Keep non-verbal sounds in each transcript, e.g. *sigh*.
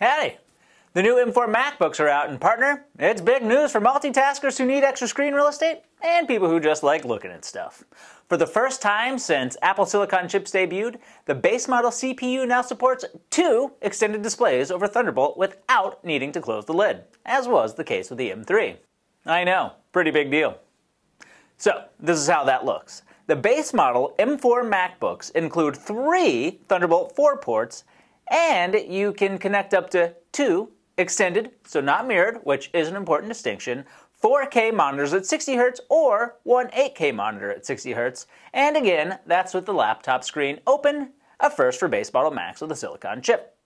Howdy! The new M4 MacBooks are out, and partner, it's big news for multitaskers who need extra screen real estate and people who just like looking at stuff. For the first time since Apple Silicon chips debuted, the base model CPU now supports two extended displays over Thunderbolt without needing to close the lid, as was the case with the M3. I know, pretty big deal. So, this is how that looks. The base model M4 MacBooks include three Thunderbolt 4 ports, and you can connect up to two extended, so not mirrored, which is an important distinction, 4K monitors at 60 Hz or one 8K monitor at 60 Hz. And again, that's with the laptop screen open, a first for base model Macs with a silicon chip.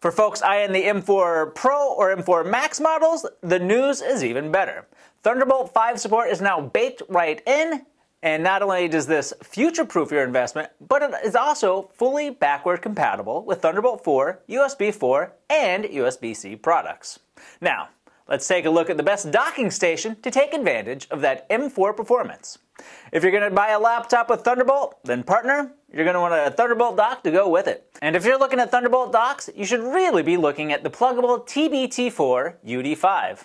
For folks eyeing the M4 Pro or M4 Max models, the news is even better. Thunderbolt 5 support is now baked right in, and not only does this future-proof your investment, but it is also fully backward compatible with Thunderbolt 4, USB 4, and USB-C products. Now, let's take a look at the best docking station to take advantage of that M4 performance. If you're going to buy a laptop with Thunderbolt, then partner, you're going to want a Thunderbolt dock to go with it. And if you're looking at Thunderbolt docks, you should really be looking at the Plugable TBT4 UD5.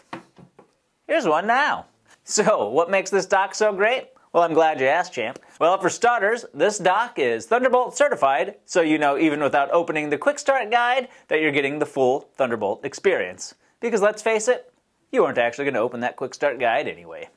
Here's one now. So, what makes this dock so great? Well, I'm glad you asked, champ. Well, for starters, this dock is Thunderbolt certified, so you know even without opening the Quick Start guide that you're getting the full Thunderbolt experience. Because let's face it, you aren't actually going to open that Quick Start guide anyway.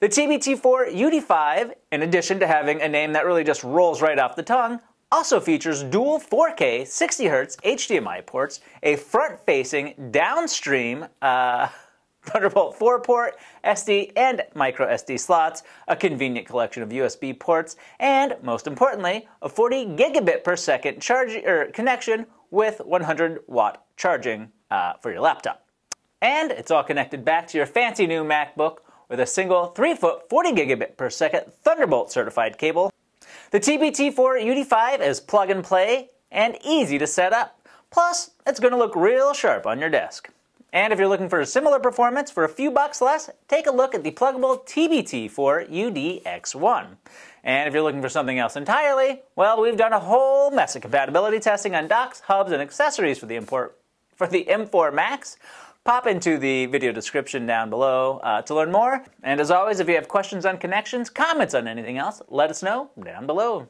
The TBT4 UD5, in addition to having a name that really just rolls right off the tongue, also features dual 4K 60Hz HDMI ports, a front-facing downstream uh, *laughs* Thunderbolt 4 port, SD, and micro SD slots, a convenient collection of USB ports, and most importantly, a 40 gigabit per second charge er, connection with 100 watt charging uh, for your laptop. And it's all connected back to your fancy new MacBook with a single 3 foot 40 gigabit per second Thunderbolt certified cable. The TBT4 UD5 is plug and play and easy to set up. Plus, it's going to look real sharp on your desk. And if you're looking for a similar performance for a few bucks less, take a look at the Plugable TBT4 UDX1. And if you're looking for something else entirely, well, we've done a whole mess of compatibility testing on docks, hubs, and accessories for the, import, for the M4 Max. Pop into the video description down below uh, to learn more. And as always, if you have questions on connections, comments on anything else, let us know down below.